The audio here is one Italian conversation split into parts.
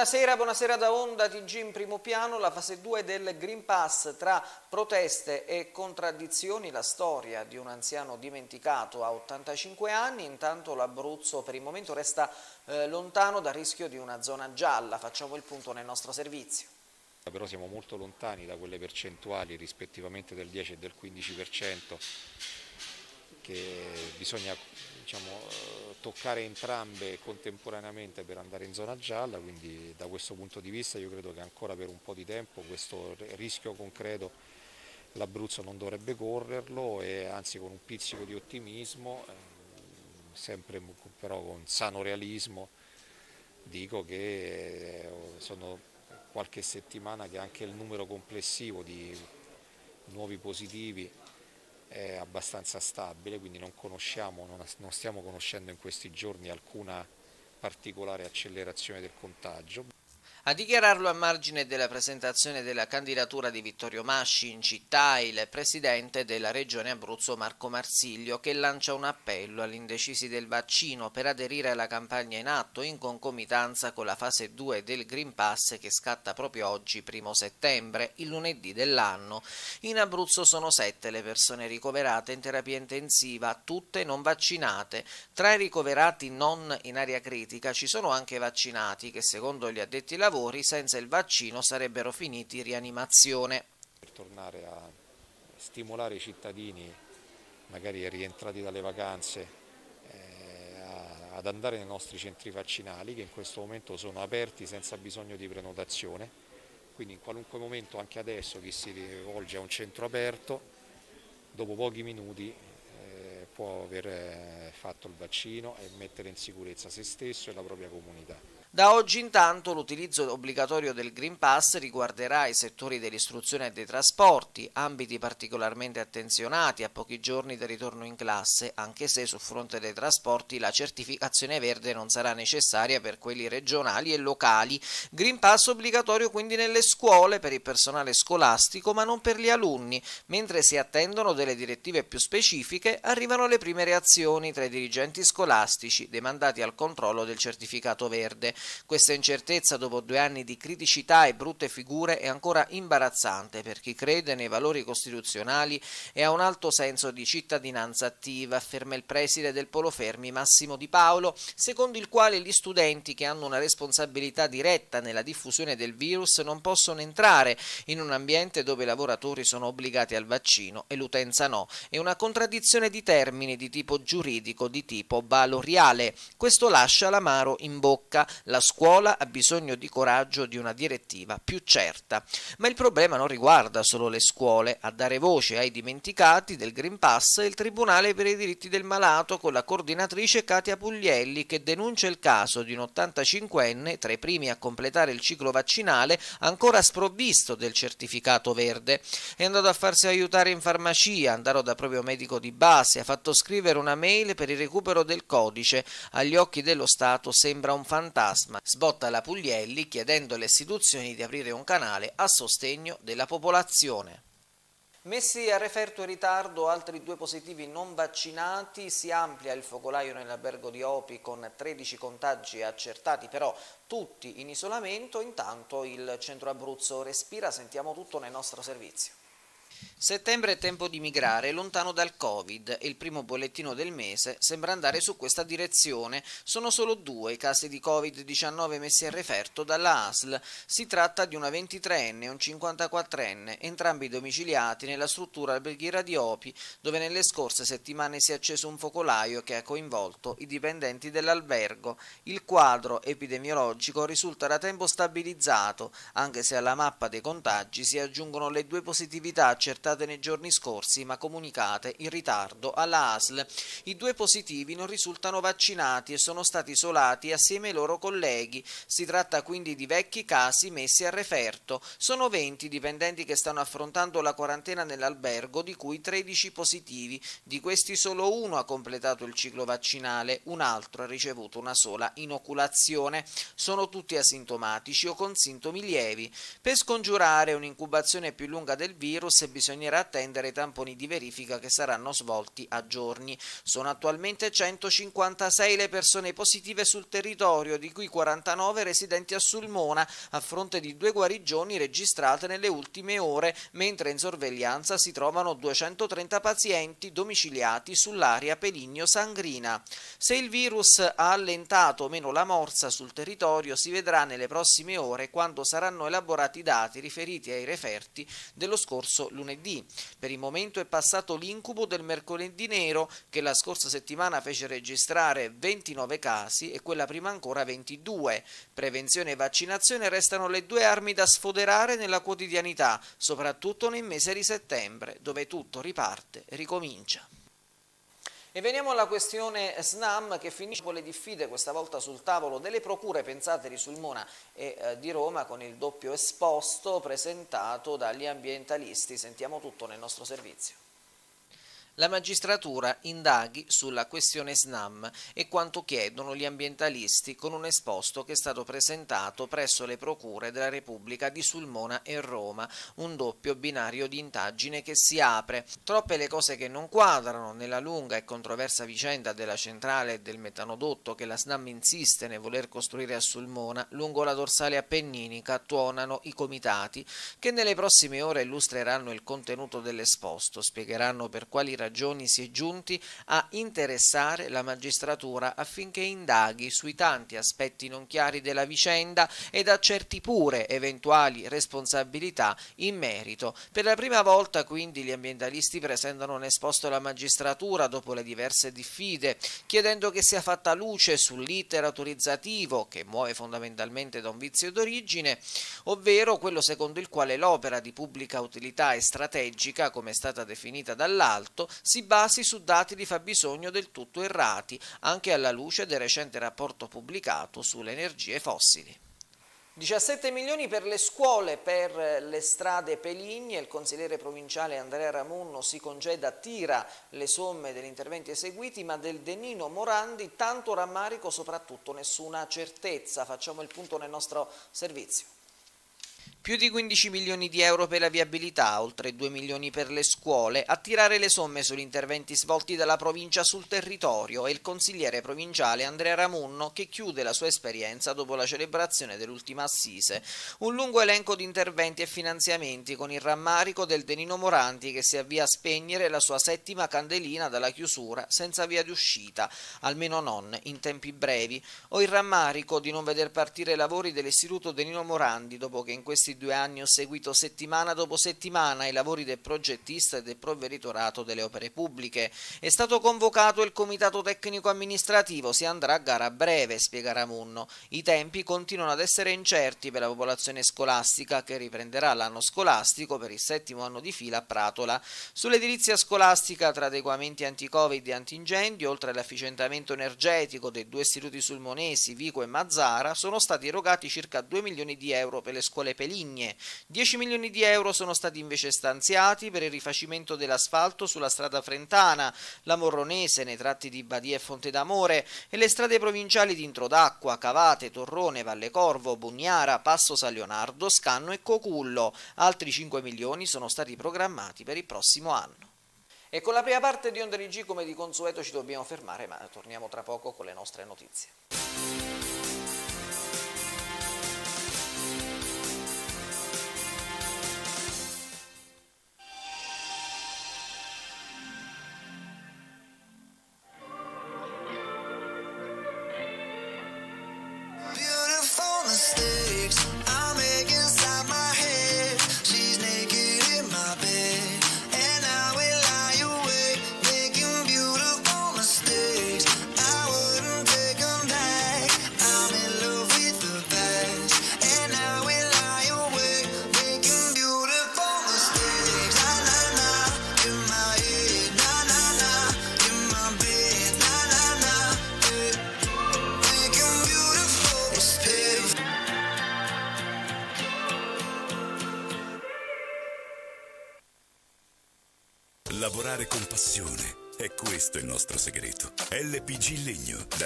Buonasera, buonasera da Onda TG in primo piano, la fase 2 del Green Pass. Tra proteste e contraddizioni, la storia di un anziano dimenticato a 85 anni, intanto l'Abruzzo per il momento resta eh, lontano dal rischio di una zona gialla, facciamo il punto nel nostro servizio. Però siamo molto lontani da quelle percentuali rispettivamente del 10 e del 15% che bisogna diciamo, eh, toccare entrambe contemporaneamente per andare in zona gialla, quindi da questo punto di vista io credo che ancora per un po' di tempo questo rischio concreto l'Abruzzo non dovrebbe correrlo e anzi con un pizzico di ottimismo, eh, sempre però con sano realismo, dico che eh, sono qualche settimana che anche il numero complessivo di nuovi positivi è abbastanza stabile, quindi non, non stiamo conoscendo in questi giorni alcuna particolare accelerazione del contagio. A dichiararlo a margine della presentazione della candidatura di Vittorio Masci in città il presidente della regione Abruzzo Marco Marsiglio che lancia un appello agli del vaccino per aderire alla campagna in atto in concomitanza con la fase 2 del Green Pass che scatta proprio oggi, primo settembre, il lunedì dell'anno. In Abruzzo sono sette le persone ricoverate in terapia intensiva, tutte non vaccinate. Tra i ricoverati non in area critica ci sono anche vaccinati che secondo gli addetti lavori lavori senza il vaccino sarebbero finiti in rianimazione. Per tornare a stimolare i cittadini, magari rientrati dalle vacanze, eh, ad andare nei nostri centri vaccinali che in questo momento sono aperti senza bisogno di prenotazione, quindi in qualunque momento, anche adesso, chi si rivolge a un centro aperto, dopo pochi minuti eh, può aver eh, fatto il vaccino e mettere in sicurezza se stesso e la propria comunità. Da oggi intanto l'utilizzo obbligatorio del Green Pass riguarderà i settori dell'istruzione e dei trasporti, ambiti particolarmente attenzionati a pochi giorni del ritorno in classe, anche se sul fronte dei trasporti la certificazione verde non sarà necessaria per quelli regionali e locali. Green Pass obbligatorio quindi nelle scuole per il personale scolastico ma non per gli alunni, mentre si attendono delle direttive più specifiche arrivano le prime reazioni tra i dirigenti scolastici demandati al controllo del certificato verde. Questa incertezza dopo due anni di criticità e brutte figure è ancora imbarazzante per chi crede nei valori costituzionali e ha un alto senso di cittadinanza attiva, afferma il preside del Polo Fermi Massimo Di Paolo, secondo il quale gli studenti che hanno una responsabilità diretta nella diffusione del virus non possono entrare in un ambiente dove i lavoratori sono obbligati al vaccino e l'utenza no. È una contraddizione di termini di tipo giuridico, di tipo valoriale. Questo lascia l'amaro in bocca. La scuola ha bisogno di coraggio di una direttiva più certa. Ma il problema non riguarda solo le scuole. A dare voce ai dimenticati del Green Pass è il Tribunale per i diritti del malato con la coordinatrice Katia Puglielli che denuncia il caso di un 85enne tra i primi a completare il ciclo vaccinale ancora sprovvisto del certificato verde. È andato a farsi aiutare in farmacia, andato da proprio medico di base, ha fatto scrivere una mail per il recupero del codice. Agli occhi dello Stato sembra un fantasma fantasma, sbotta la Puglielli chiedendo alle istituzioni di aprire un canale a sostegno della popolazione. Messi a referto in ritardo altri due positivi non vaccinati, si amplia il focolaio nell'albergo di Opi con 13 contagi accertati, però tutti in isolamento, intanto il centro Abruzzo respira, sentiamo tutto nel nostro servizio. Settembre è tempo di migrare lontano dal Covid e il primo bollettino del mese sembra andare su questa direzione. Sono solo due i casi di Covid-19 messi a referto dalla ASL. Si tratta di una 23enne e un 54enne, entrambi domiciliati nella struttura alberghiera di Opi, dove nelle scorse settimane si è acceso un focolaio che ha coinvolto i dipendenti dell'albergo. Il quadro epidemiologico risulta da tempo stabilizzato, anche se alla mappa dei contagi si aggiungono le due positività accertate accertate nei giorni scorsi ma comunicate in ritardo alla ASL. I due positivi non risultano vaccinati e sono stati isolati assieme ai loro colleghi. Si tratta quindi di vecchi casi messi a referto. Sono 20 dipendenti che stanno affrontando la quarantena nell'albergo, di cui 13 positivi. Di questi solo uno ha completato il ciclo vaccinale, un altro ha ricevuto una sola inoculazione. Sono tutti asintomatici o con sintomi lievi. Per scongiurare un'incubazione più lunga del virus bisogna bisognerà attendere i tamponi di verifica che saranno svolti a giorni. Sono attualmente 156 le persone positive sul territorio, di cui 49 residenti a Sulmona, a fronte di due guarigioni registrate nelle ultime ore, mentre in sorveglianza si trovano 230 pazienti domiciliati sull'area Peligno-Sangrina. Se il virus ha allentato o meno la morsa sul territorio si vedrà nelle prossime ore quando saranno elaborati i dati riferiti ai referti dello scorso lunedì. Per il momento è passato l'incubo del mercoledì nero che la scorsa settimana fece registrare 29 casi e quella prima ancora 22. Prevenzione e vaccinazione restano le due armi da sfoderare nella quotidianità, soprattutto nel mese di settembre, dove tutto riparte e ricomincia. E veniamo alla questione SNAM che finisce con le diffide questa volta sul tavolo delle procure pensate di Sulmona e eh, di Roma con il doppio esposto presentato dagli ambientalisti. Sentiamo tutto nel nostro servizio la magistratura indaghi sulla questione SNAM e quanto chiedono gli ambientalisti con un esposto che è stato presentato presso le procure della Repubblica di Sulmona e Roma, un doppio binario di indagine che si apre. Troppe le cose che non quadrano nella lunga e controversa vicenda della centrale e del metanodotto che la SNAM insiste nel voler costruire a Sulmona lungo la dorsale appenninica tuonano i comitati che nelle prossime ore illustreranno il contenuto dell'esposto, spiegheranno per quali ragioni si è giunti a interessare la magistratura affinché indaghi sui tanti aspetti non chiari della vicenda ed accerti pure eventuali responsabilità in merito. Per la prima volta quindi gli ambientalisti presentano un esposto alla magistratura dopo le diverse diffide, chiedendo che sia fatta luce sull'iter autorizzativo che muove fondamentalmente da un vizio d'origine, ovvero quello secondo il quale l'opera di pubblica utilità e strategica, come è stata definita dall'alto, si basi su dati di fabbisogno del tutto errati, anche alla luce del recente rapporto pubblicato sulle energie fossili. 17 milioni per le scuole, per le strade Peligni il consigliere provinciale Andrea Ramunno si congeda, tira le somme degli interventi eseguiti, ma del Denino Morandi tanto rammarico, soprattutto nessuna certezza. Facciamo il punto nel nostro servizio. Più di 15 milioni di euro per la viabilità, oltre 2 milioni per le scuole, a tirare le somme sugli interventi svolti dalla provincia sul territorio e il consigliere provinciale Andrea Ramunno che chiude la sua esperienza dopo la celebrazione dell'ultima assise. Un lungo elenco di interventi e finanziamenti con il rammarico del Denino Moranti che si avvia a spegnere la sua settima candelina dalla chiusura senza via di uscita, almeno non in tempi brevi, o il rammarico di non veder partire i lavori dell'Istituto Denino Morandi dopo che in questi questi due anni ho seguito settimana dopo settimana i lavori del progettista e del provveditorato delle opere pubbliche. È stato convocato il comitato tecnico amministrativo, si andrà a gara a breve, spiega Ramunno. I tempi continuano ad essere incerti per la popolazione scolastica che riprenderà l'anno scolastico per il settimo anno di fila a Pratola. Sull'edilizia scolastica tra adeguamenti anti-Covid e antincendio, oltre all'efficientamento energetico dei due istituti sulmonesi, Vico e Mazzara, sono stati erogati circa 2 milioni di euro per le scuole peline Ligne. 10 milioni di euro sono stati invece stanziati per il rifacimento dell'asfalto sulla strada Frentana, la Morronese nei tratti di Badia e Fonte d'Amore e le strade provinciali di Introdacqua, Cavate, Torrone, Valle Corvo, Bugnara, Passo San Leonardo, Scanno e Cocullo. Altri 5 milioni sono stati programmati per il prossimo anno. E con la prima parte di Onda G come di consueto ci dobbiamo fermare, ma torniamo tra poco con le nostre notizie.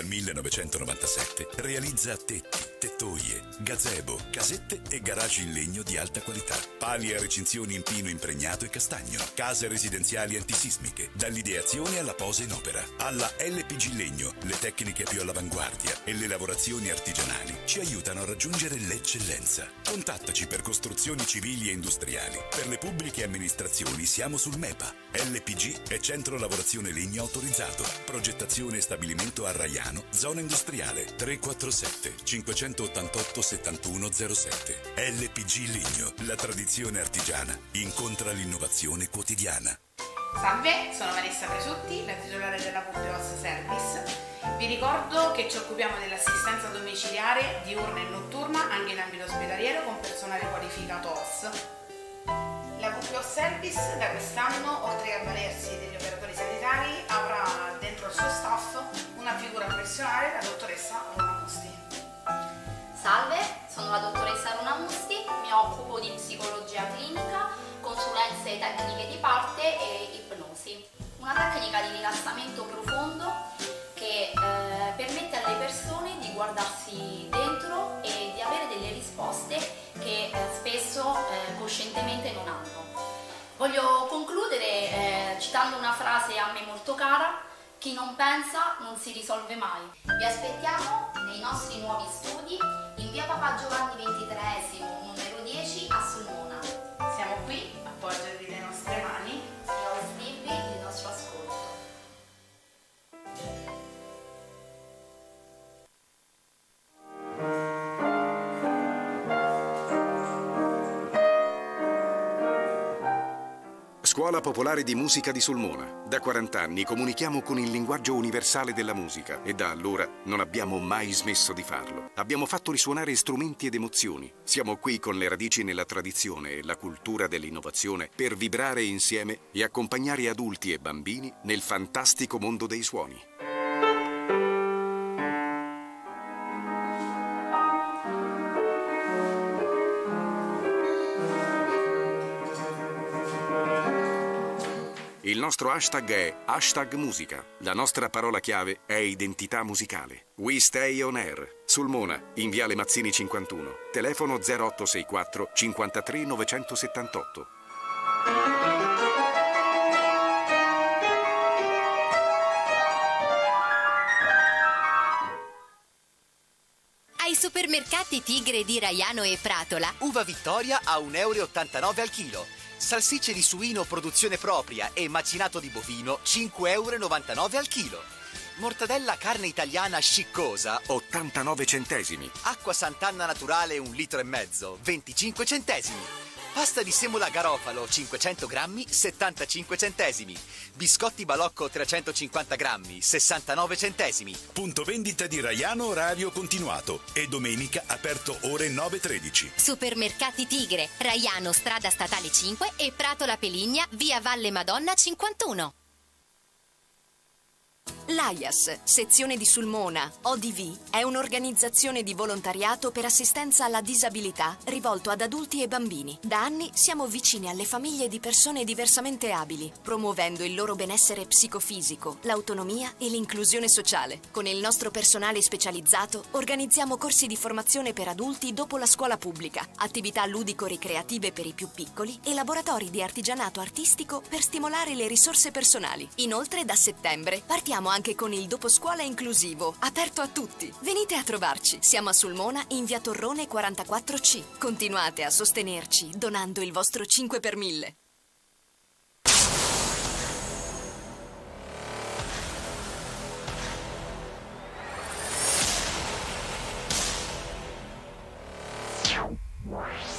1997, realizza tetti tettoie, gazebo, casette e garage in legno di alta qualità. Pali a recinzioni in pino impregnato e castagno. Case residenziali antisismiche, dall'ideazione alla posa in opera. Alla LPG Legno, le tecniche più all'avanguardia e le lavorazioni artigianali ci aiutano a raggiungere l'eccellenza. Contattaci per costruzioni civili e industriali. Per le pubbliche amministrazioni siamo sul MEPA. LPG è centro lavorazione legno autorizzato. Progettazione e stabilimento a Raiano, zona industriale 347 588 7107. LPG Legno, la tradizione artigiana incontra l'innovazione quotidiana. Salve, sono Vanessa Presutti, la titolare della WPOS Service. Vi ricordo che ci occupiamo dell'assistenza domiciliare diurna e notturna anche in ambito ospedaliero con personale qualificato OS. La WPOS Service da quest'anno, oltre che avvalersi degli operatori sanitari, avrà dentro il suo staff una figura professionale, la dottoressa Roma Musti. Salve, sono la dottoressa Rona Musti, mi occupo di psicologia clinica, consulenze tecniche di parte e ipnosi. Una tecnica di rilassamento profondo che eh, permette alle persone di guardarsi dentro e di avere delle risposte che eh, spesso eh, coscientemente non hanno. Voglio concludere eh, citando una frase a me molto cara, chi non pensa non si risolve mai. Vi aspettiamo nei nostri nuovi studi in via Papa Giovanni XXIII, numero Scuola Popolare di Musica di Sulmona. Da 40 anni comunichiamo con il linguaggio universale della musica e da allora non abbiamo mai smesso di farlo. Abbiamo fatto risuonare strumenti ed emozioni. Siamo qui con le radici nella tradizione e la cultura dell'innovazione per vibrare insieme e accompagnare adulti e bambini nel fantastico mondo dei suoni. Il nostro hashtag è hashtag musica. La nostra parola chiave è identità musicale. We Stay On Air. Sulmona, in Viale Mazzini 51. Telefono 0864 53 978. Ai supermercati Tigre di Raiano e Pratola Uva Vittoria a 1,89 euro al chilo. Salsicce di suino produzione propria e macinato di bovino 5,99 euro al chilo. Mortadella carne italiana sciccosa 89 centesimi. Acqua Sant'Anna naturale 1 litro e mezzo 25 centesimi. Pasta di semola garofalo 500 grammi 75 centesimi. Biscotti balocco 350 grammi 69 centesimi. Punto vendita di Raiano orario continuato e domenica aperto ore 9.13. Supermercati Tigre, Raiano, strada statale 5 e Pratola Peligna, via Valle Madonna 51. L'AIAS, sezione di Sulmona, ODV, è un'organizzazione di volontariato per assistenza alla disabilità rivolto ad adulti e bambini. Da anni siamo vicini alle famiglie di persone diversamente abili, promuovendo il loro benessere psicofisico, l'autonomia e l'inclusione sociale. Con il nostro personale specializzato organizziamo corsi di formazione per adulti dopo la scuola pubblica, attività ludico-ricreative per i più piccoli e laboratori di artigianato artistico per stimolare le risorse personali. Inoltre, da settembre partiamo anche anche con il doposcuola inclusivo, aperto a tutti. Venite a trovarci. Siamo a Sulmona in via Torrone 44C. Continuate a sostenerci donando il vostro 5 per 1000. Wow.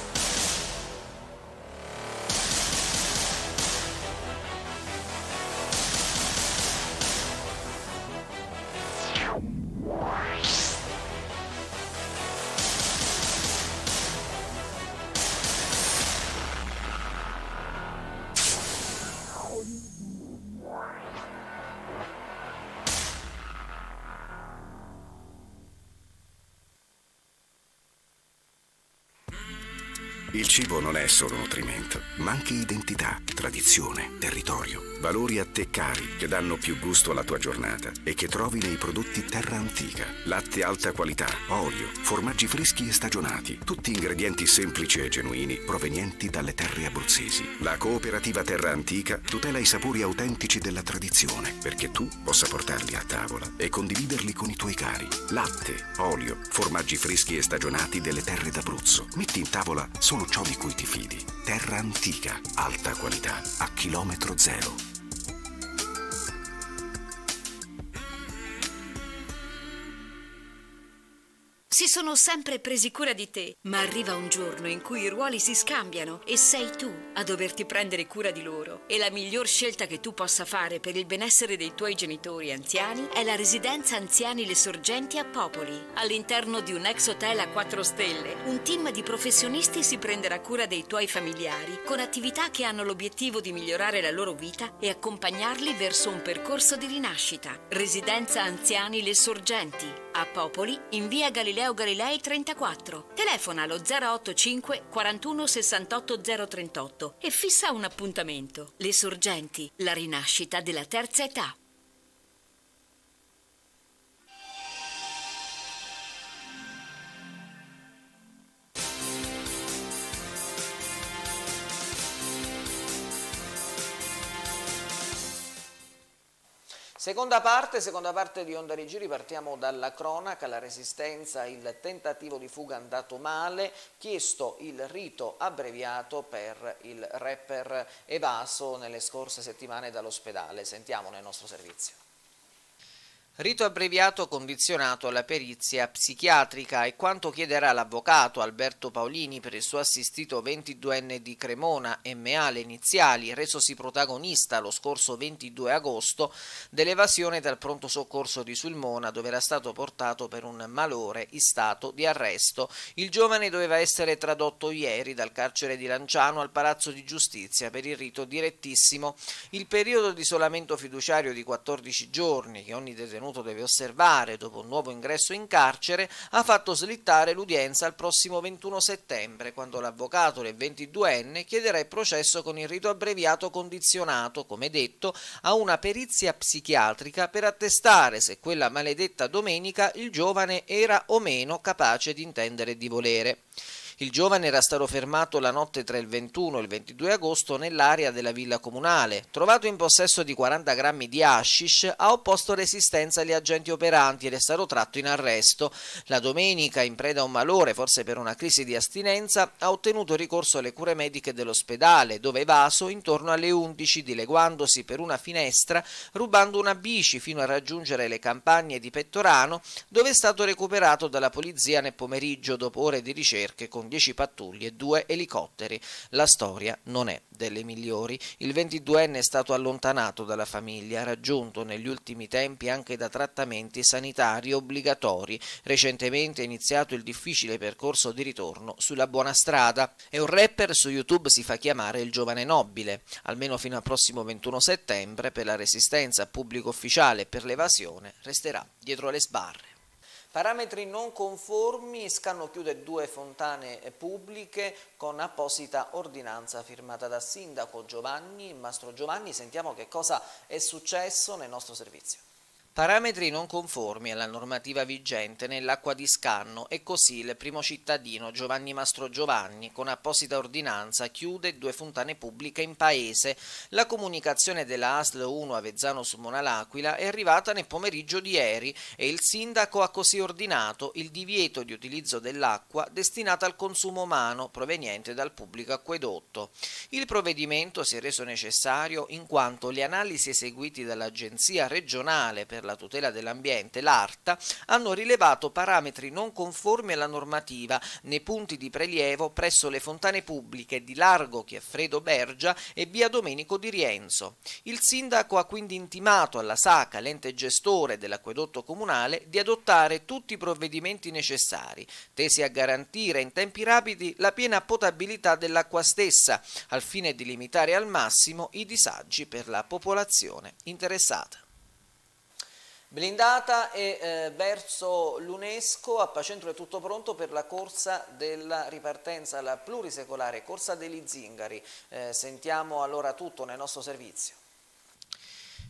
Il cibo non è solo nutrimento, ma anche identità, tradizione, territorio, valori a te cari che danno più gusto alla tua giornata e che trovi nei prodotti Terra Antica. Latte alta qualità, olio, formaggi freschi e stagionati, tutti ingredienti semplici e genuini provenienti dalle terre abruzzesi. La cooperativa Terra Antica tutela i sapori autentici della tradizione perché tu possa portarli a tavola e condividerli con i tuoi cari. Latte, olio, formaggi freschi e stagionati delle terre d'Abruzzo. Metti in tavola solo ciò di cui ti fidi. Terra antica, alta qualità, a chilometro zero. Si sono sempre presi cura di te, ma arriva un giorno in cui i ruoli si scambiano e sei tu a doverti prendere cura di loro. E la miglior scelta che tu possa fare per il benessere dei tuoi genitori anziani è la residenza anziani Le Sorgenti a Popoli. All'interno di un ex hotel a 4 stelle, un team di professionisti si prenderà cura dei tuoi familiari con attività che hanno l'obiettivo di migliorare la loro vita e accompagnarli verso un percorso di rinascita. Residenza anziani Le Sorgenti a Popoli in via Galileo Galilei 34. Telefona allo 085 41 68 038 e fissa un appuntamento. Le sorgenti, la rinascita della terza età. Seconda parte, seconda parte di Onda Rigiri, partiamo dalla cronaca, la resistenza, il tentativo di fuga andato male, chiesto il rito abbreviato per il rapper evaso nelle scorse settimane dall'ospedale. Sentiamo nel nostro servizio. Rito abbreviato condizionato alla perizia psichiatrica e quanto chiederà l'avvocato Alberto Paolini per il suo assistito 22enne di Cremona, MA le iniziali, resosi protagonista lo scorso 22 agosto dell'evasione dal pronto soccorso di Sulmona dove era stato portato per un malore in stato di arresto. Il giovane doveva essere tradotto ieri dal carcere di Lanciano al Palazzo di Giustizia per il rito direttissimo. Il periodo di isolamento fiduciario di 14 giorni che ogni detenuto detenuto deve osservare dopo un nuovo ingresso in carcere, ha fatto slittare l'udienza al prossimo 21 settembre, quando l'avvocato del 22enne chiederà il processo con il rito abbreviato condizionato, come detto, a una perizia psichiatrica per attestare se quella maledetta domenica il giovane era o meno capace di intendere di volere. Il giovane era stato fermato la notte tra il 21 e il 22 agosto nell'area della villa comunale. Trovato in possesso di 40 grammi di hashish, ha opposto resistenza agli agenti operanti ed è stato tratto in arresto. La domenica, in preda a un malore, forse per una crisi di astinenza, ha ottenuto ricorso alle cure mediche dell'ospedale, dove è evaso intorno alle 11, dileguandosi per una finestra, rubando una bici fino a raggiungere le campagne di Pettorano, dove è stato recuperato dalla polizia nel pomeriggio dopo ore di ricerche con con 10 pattuglie e due elicotteri. La storia non è delle migliori. Il 22enne è stato allontanato dalla famiglia, raggiunto negli ultimi tempi anche da trattamenti sanitari obbligatori. Recentemente è iniziato il difficile percorso di ritorno sulla buona strada. È un rapper su YouTube si fa chiamare il giovane nobile, almeno fino al prossimo 21 settembre per la resistenza pubblico ufficiale e per l'evasione resterà dietro le sbarre. Parametri non conformi, Scanno chiude due fontane pubbliche con apposita ordinanza firmata dal sindaco Giovanni Mastro Giovanni. Sentiamo che cosa è successo nel nostro servizio. Parametri non conformi alla normativa vigente nell'acqua di scanno e così il primo cittadino Giovanni Mastro Giovanni con apposita ordinanza chiude due fontane pubbliche in paese. La comunicazione della ASL 1 Avezzano su Monal'Aquila è arrivata nel pomeriggio di ieri e il sindaco ha così ordinato il divieto di utilizzo dell'acqua destinata al consumo umano proveniente dal pubblico acquedotto. Il provvedimento si è reso necessario in quanto le analisi eseguite dall'Agenzia regionale per la tutela dell'ambiente, l'ARTA, hanno rilevato parametri non conformi alla normativa nei punti di prelievo presso le fontane pubbliche di Largo Chiaffredo Bergia e via Domenico di Rienzo. Il sindaco ha quindi intimato alla SACA, l'ente gestore dell'acquedotto comunale, di adottare tutti i provvedimenti necessari, tesi a garantire in tempi rapidi la piena potabilità dell'acqua stessa, al fine di limitare al massimo i disagi per la popolazione interessata. Blindata e eh, verso l'UNESCO a Pacentro è tutto pronto per la corsa della ripartenza, la plurisecolare corsa degli zingari. Eh, sentiamo allora tutto nel nostro servizio.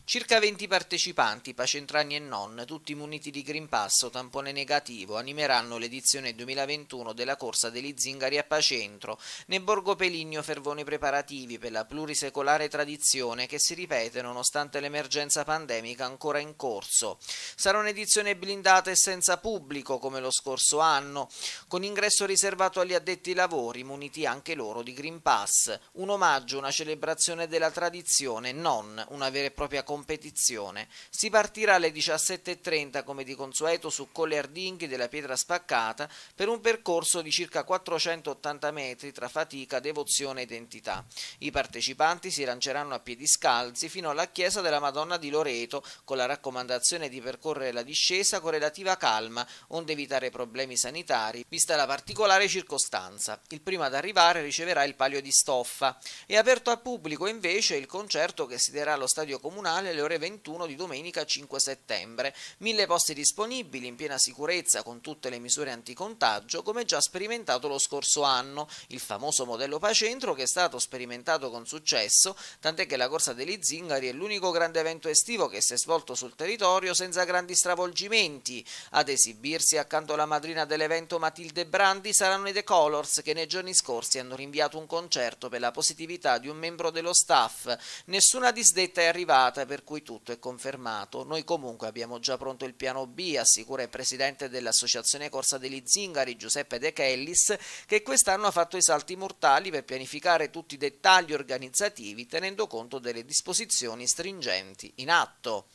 Circa 20 partecipanti, pacentrani e non, tutti muniti di Green Pass tampone negativo, animeranno l'edizione 2021 della corsa degli zingari a Pacentro. Nel Borgo Peligno fervono i preparativi per la plurisecolare tradizione che si ripete nonostante l'emergenza pandemica ancora in corso. Sarà un'edizione blindata e senza pubblico come lo scorso anno, con ingresso riservato agli addetti lavori, muniti anche loro di Green Pass. Un omaggio, una celebrazione della tradizione, non una vera e propria competizione. Si partirà alle 17.30 come di consueto su Colle Ardinghi della Pietra Spaccata per un percorso di circa 480 metri tra fatica, devozione e identità. I partecipanti si lanceranno a piedi scalzi fino alla chiesa della Madonna di Loreto con la raccomandazione di percorrere la discesa con relativa calma, onde evitare problemi sanitari, vista la particolare circostanza. Il primo ad arrivare riceverà il palio di stoffa. È aperto al pubblico invece il concerto che si terrà allo stadio comunale alle ore 21 di domenica 5 settembre. Mille posti disponibili in piena sicurezza con tutte le misure anticontagio come già sperimentato lo scorso anno, il famoso modello Pacentro che è stato sperimentato con successo, tant'è che la Corsa degli Zingari è l'unico grande evento estivo che si è svolto sul territorio senza grandi stravolgimenti. Ad esibirsi accanto alla madrina dell'evento Matilde Brandi saranno i The Colors che nei giorni scorsi hanno rinviato un concerto per la positività di un membro dello staff. Nessuna disdetta è arrivata per per cui tutto è confermato. Noi comunque abbiamo già pronto il piano B, assicura il presidente dell'Associazione Corsa degli Zingari, Giuseppe De Kellis, che quest'anno ha fatto i salti mortali per pianificare tutti i dettagli organizzativi tenendo conto delle disposizioni stringenti in atto.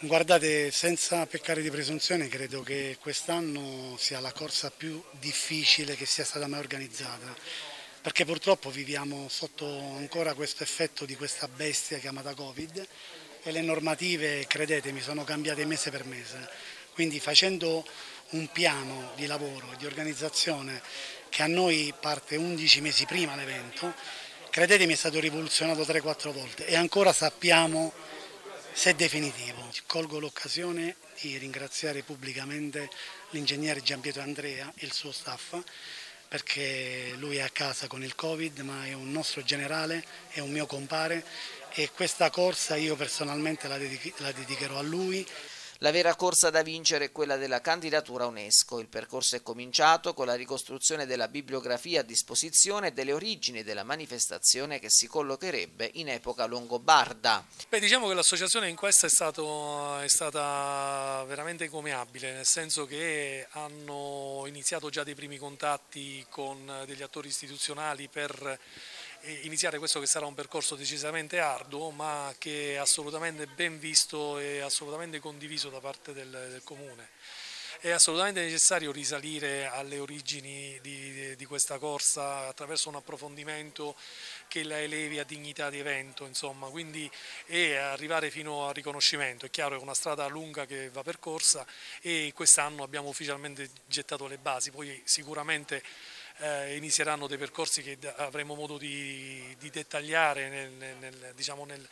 Guardate, senza peccare di presunzione, credo che quest'anno sia la corsa più difficile che sia stata mai organizzata, perché purtroppo viviamo sotto ancora questo effetto di questa bestia chiamata Covid e le normative, credetemi, sono cambiate mese per mese. Quindi facendo un piano di lavoro, di organizzazione che a noi parte 11 mesi prima l'evento, credetemi è stato rivoluzionato 3-4 volte e ancora sappiamo se è definitivo. Colgo l'occasione di ringraziare pubblicamente l'ingegnere Giampietro Andrea e il suo staff perché lui è a casa con il Covid ma è un nostro generale, è un mio compare e questa corsa io personalmente la, dedichi, la dedicherò a lui. La vera corsa da vincere è quella della candidatura UNESCO. Il percorso è cominciato con la ricostruzione della bibliografia a disposizione e delle origini della manifestazione che si collocherebbe in epoca longobarda. Beh, diciamo che l'associazione in questo è, stato, è stata veramente come abile, nel senso che hanno iniziato già dei primi contatti con degli attori istituzionali per iniziare questo che sarà un percorso decisamente arduo ma che è assolutamente ben visto e assolutamente condiviso da parte del, del Comune. È assolutamente necessario risalire alle origini di, di, di, questa corsa attraverso un approfondimento che la elevi a dignità di evento, insomma, quindi e arrivare fino al riconoscimento. È chiaro che è una strada lunga che va percorsa e quest'anno abbiamo ufficialmente gettato le basi, poi sicuramente eh, inizieranno dei percorsi che avremo modo di, di dettagliare nel, nel, diciamo nel,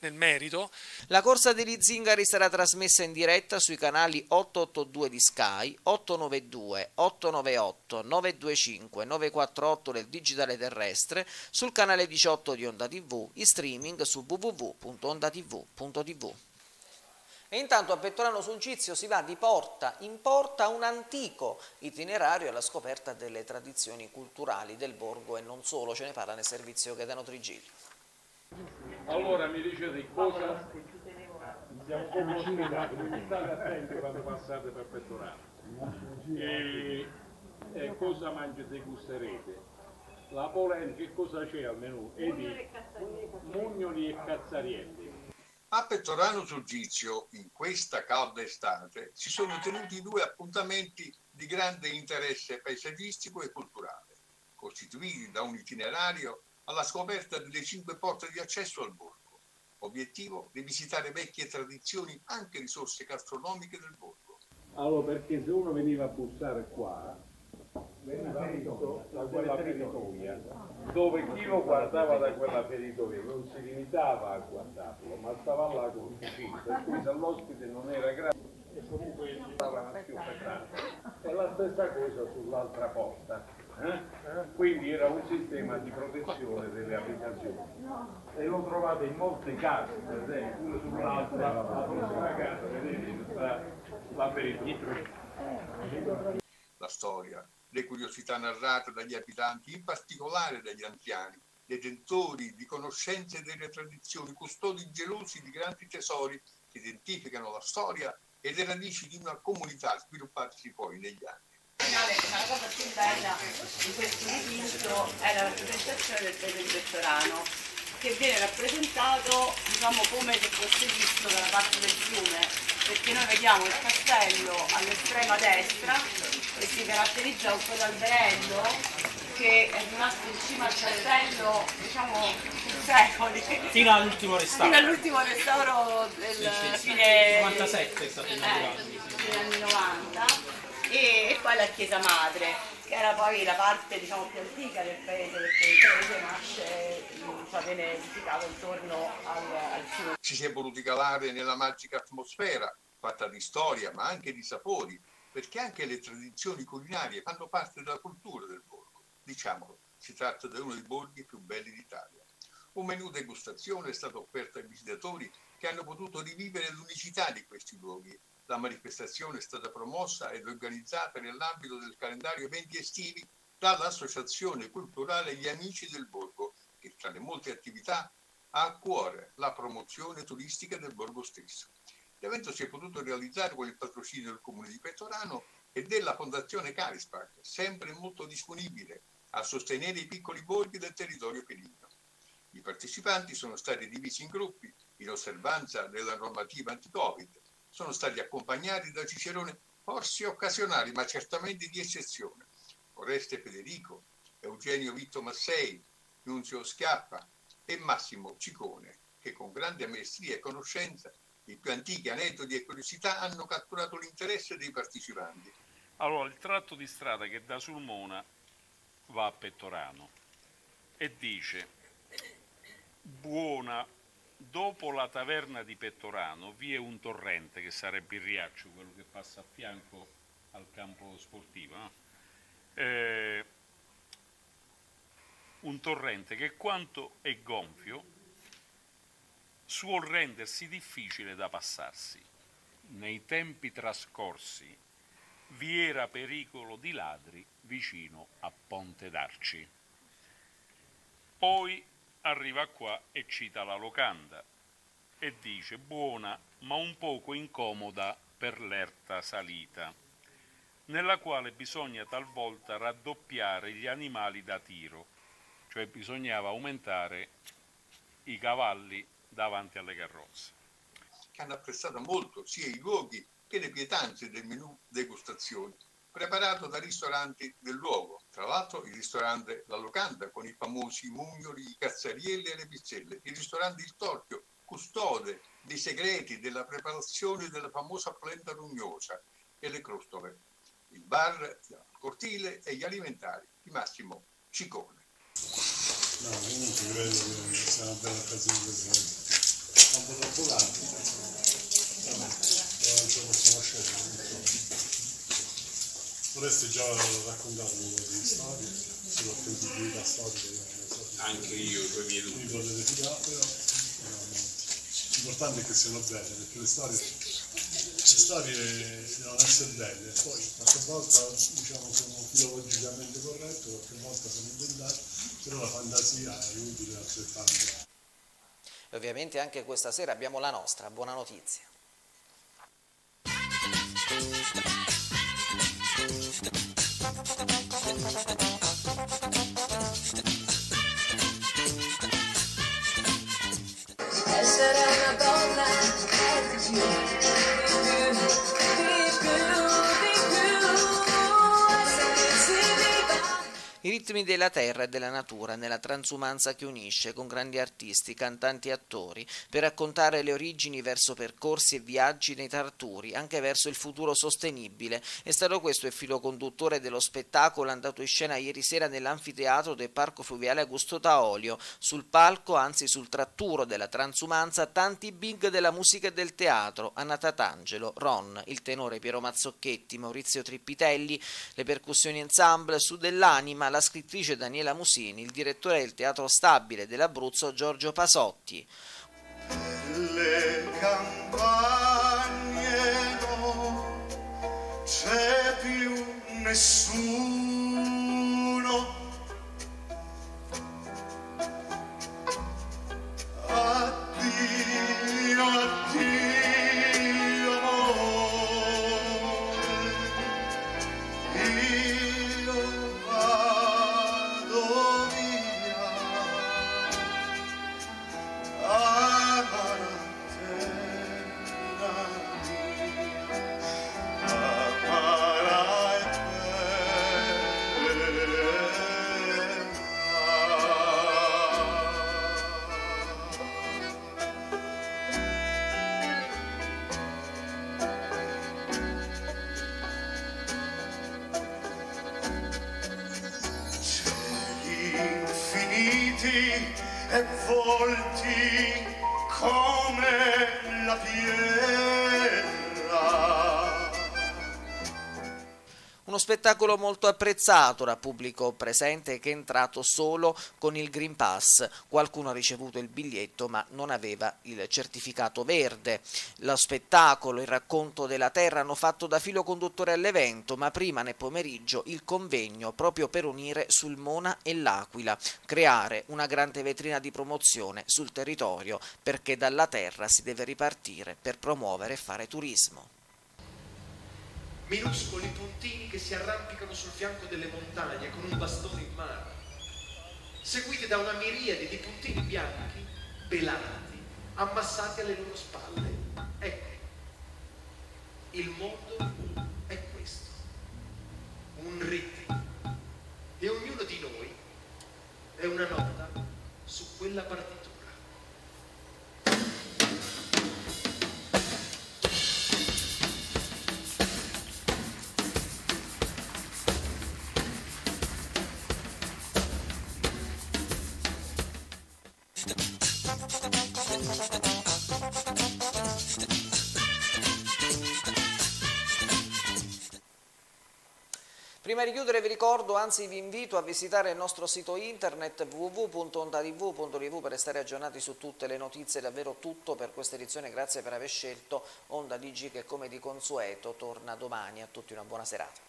nel merito. La corsa degli zingari sarà trasmessa in diretta sui canali 882 di Sky, 892, 898, 925, 948 del digitale terrestre, sul canale 18 di Onda TV, in streaming su www.ondatv.tv. E intanto a Pettorano sul Gizio si va di porta in porta un antico itinerario alla scoperta delle tradizioni culturali del borgo e non solo, ce ne parla nel servizio Gaetano Trigilio. Allora mi dicete cosa? Siamo conosciuti, state attenti quando passate per Pettorano. E, e cosa mangiate e gusterete? La polenta che cosa c'è al menù? Mugnoli e cazzarielli a Pettorano sul Gizio, in questa calda estate, si sono tenuti due appuntamenti di grande interesse paesaggistico e culturale, costituiti da un itinerario alla scoperta delle cinque porte di accesso al borgo. Obiettivo di visitare vecchie tradizioni, anche risorse gastronomiche del borgo. Allora, perché se uno veniva a bussare qua, da quella feritoia, dove chi lo guardava da quella feritoia non si limitava a guardarlo, ma stava là con il fucile, per cui se l'ospite non era grande e comunque stava più pesante. E la stessa cosa sull'altra porta. Eh? Quindi era un sistema di protezione delle abitazioni e lo trovate in molte case, per esempio, pure sull'altra, la prossima casa, vedete, sta la feritoia. La storia, le curiosità narrate dagli abitanti, in particolare dagli anziani, detentori di conoscenze delle tradizioni, custodi gelosi di grandi tesori che identificano la storia e le radici di una comunità sviluppatasi poi negli anni. La cosa più bella di questo dipinto è la rappresentazione del paese di Pettorano, che viene rappresentato diciamo, come se fosse visto dalla parte del fiume, perché noi vediamo il castello all'estrema destra che si caratterizza un po' d'alberello che è rimasto in cima al castello diciamo secoli Fino all'ultimo restauro. fino all'ultimo restauro del fine 97 è stato inaugurato. eh, anni 90 e, e poi la chiesa madre che era poi la parte diciamo più antica del paese perché il paese nasce cioè viene edificato intorno al, al fiume Ci si è voluti calare nella magica atmosfera, fatta di storia ma anche di sapori, perché anche le tradizioni culinarie fanno parte della cultura del borgo. Diciamolo, si tratta di uno dei borghi più belli d'Italia. Un menù degustazione è stato offerto ai visitatori che hanno potuto rivivere l'unicità di questi luoghi. La manifestazione è stata promossa ed organizzata nell'ambito del calendario eventi estivi dall'Associazione Culturale Gli Amici del Borgo, che tra le molte attività ha a cuore la promozione turistica del borgo stesso. L'evento si è potuto realizzare con il patrocinio del Comune di Pettorano e della Fondazione Carispac, sempre molto disponibile a sostenere i piccoli borghi del territorio peligno. I partecipanti sono stati divisi in gruppi in osservanza della normativa anti-Covid, sono stati accompagnati da Cicerone forse occasionali ma certamente di eccezione, Oreste Federico, Eugenio Vitto Massei, Nunzio Schiappa e Massimo Ciccone, che con grande maestria e conoscenza i più antichi aneddoti e curiosità hanno catturato l'interesse dei partecipanti. Allora, il tratto di strada che da Sulmona va a Pettorano e dice buona dopo la taverna di Pettorano vi è un torrente che sarebbe il riaccio quello che passa a fianco al campo sportivo no? Eh, un torrente che quanto è gonfio suol rendersi difficile da passarsi nei tempi trascorsi vi era pericolo di ladri vicino a Ponte d'Arci. Poi arriva qua e cita la locanda e dice buona ma un poco incomoda per l'erta salita, nella quale bisogna talvolta raddoppiare gli animali da tiro, cioè bisognava aumentare i cavalli davanti alle carrozze. che hanno apprezzato molto sia i luoghi che le pietanze del menù degustazioni, preparato da ristoranti del luogo. Tra l'altro il ristorante La Locanda con i famosi mugnoli, i cazzarielli e le pizzelle, il ristorante Il Torchio, custode dei segreti della preparazione della famosa polenta rugnosa e le crostole, il bar, il cortile e gli alimentari di Massimo Ciccone. No, comunque credo che sia una bella occasione troppo largo. Vabbè, possiamo scegliere. Vorresti già raccontato un po' di storie, sull'autenticità storica. Anche io, i miei dubbi. Vi potete fidare, però l'importante è che siano belle, perché le storie, le storie devono essere belle, poi qualche volta diciamo, sono filologicamente corrette, qualche volta sono inventate, però la fantasia è utile altrettanto. E ovviamente anche questa sera abbiamo la nostra buona notizia. Essere una donna è più, Il ritmi della terra e della natura, nella transumanza che unisce con grandi artisti, cantanti e attori, per raccontare le origini verso percorsi e viaggi nei tarturi, anche verso il futuro sostenibile. È stato questo il filo conduttore dello spettacolo andato in scena ieri sera nell'anfiteatro del Parco Fluviale Augusto Taolio. Sul palco, anzi sul tratturo della transumanza, tanti big della musica e del teatro, Anna Tatangelo, Ron, il tenore Piero Mazzocchetti, Maurizio Trippitelli, le percussioni ensemble su dell'anima, la scrittrice Daniela Musini, il direttore del Teatro Stabile dell'Abruzzo Giorgio Pasotti. Le campagne no, c'è più nessuno. Volti come la pietra. Uno spettacolo molto apprezzato dal pubblico presente che è entrato solo con il Green Pass. Qualcuno ha ricevuto il biglietto ma non aveva il certificato verde. Lo spettacolo, il racconto della terra hanno fatto da filo conduttore all'evento, ma prima nel pomeriggio il convegno proprio per unire Sulmona e l'Aquila, creare una grande vetrina di promozione sul territorio perché dalla terra si deve ripartire per promuovere e fare turismo. Minuscoli puntini che si arrampicano sul fianco delle montagne con un bastone in mano, seguiti da una miriade di puntini bianchi, pelati, ammassati alle loro spalle. Ecco, il mondo è questo, un ritmo, e ognuno di noi è una nota su quella partitura. Di chiudere vi ricordo, anzi vi invito a visitare il nostro sito internet www.ondatv.tv per restare aggiornati su tutte le notizie, davvero tutto per questa edizione, grazie per aver scelto Onda DG che come di consueto torna domani, a tutti una buona serata.